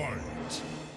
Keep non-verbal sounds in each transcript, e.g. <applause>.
Fight!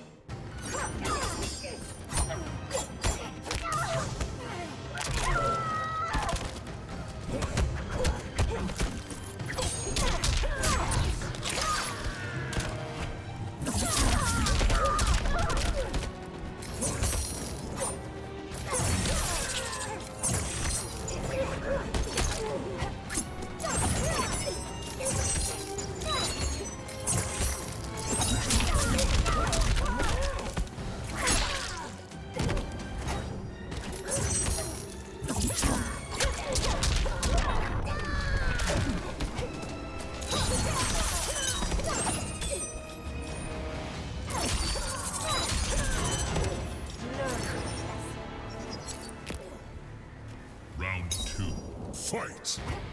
Fight!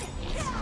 Yeah.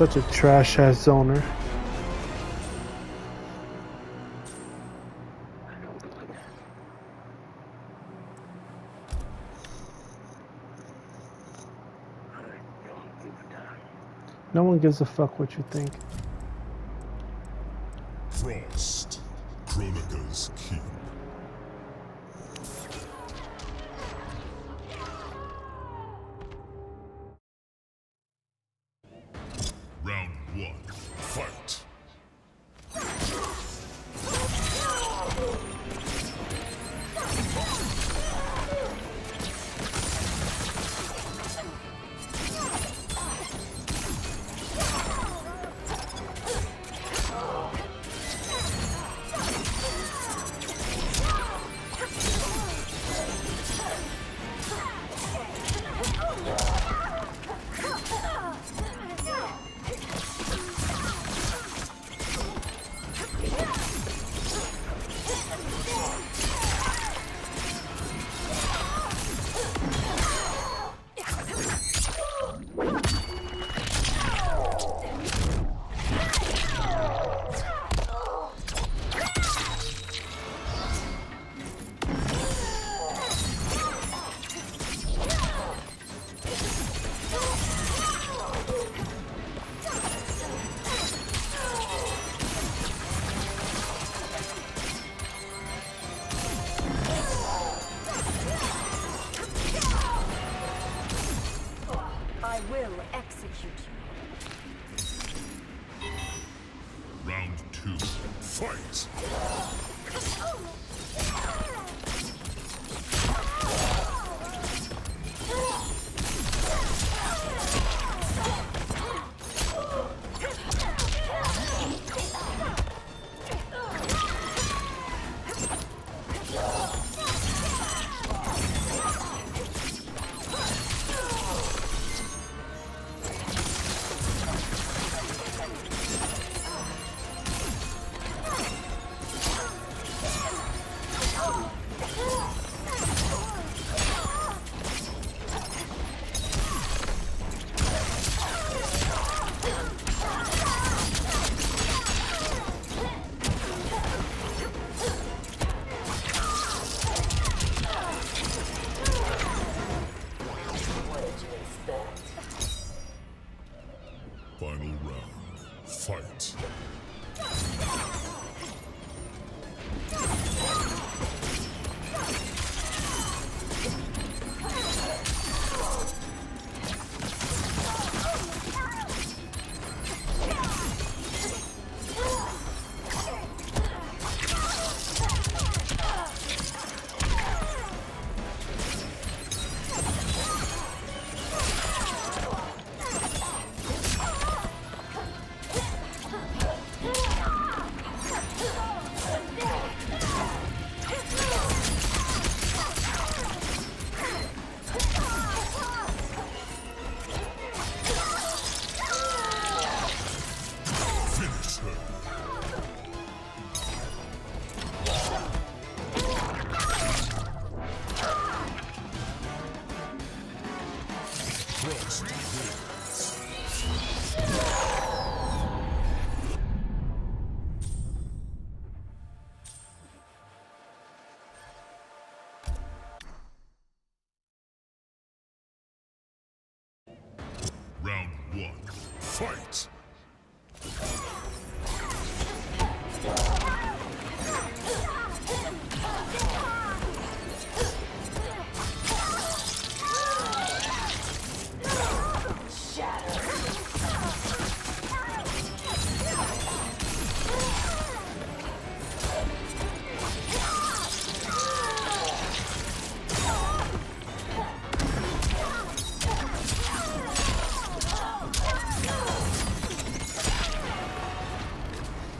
Such a trash ass zoner. No one gives a fuck what you think. Frost. Kronika's Keep. I will execute you. Round two. Fight! <laughs>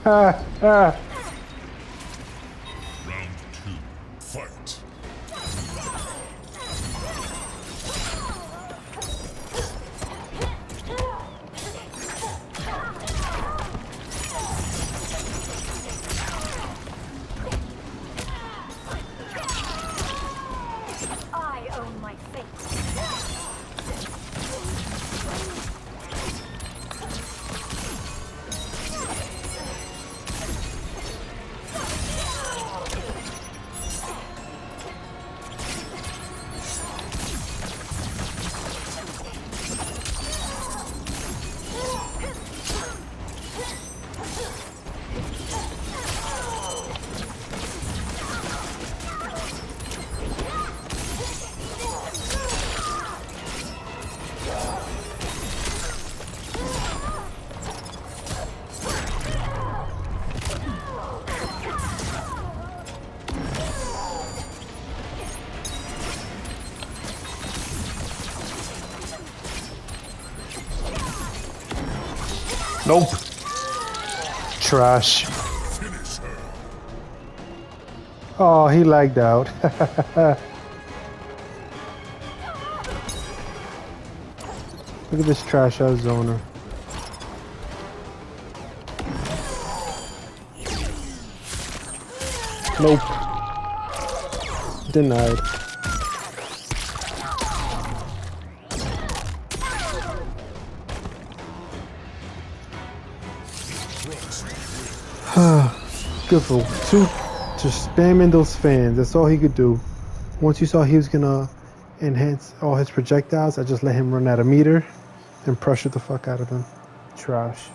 Ah, ah. Nope. Trash. Oh, he lagged out. <laughs> Look at this trash ass zoner. Nope. Denied. Good two, just spamming those fans. That's all he could do. Once you saw he was gonna enhance all his projectiles, I just let him run out of meter and pressure the fuck out of him. Trash.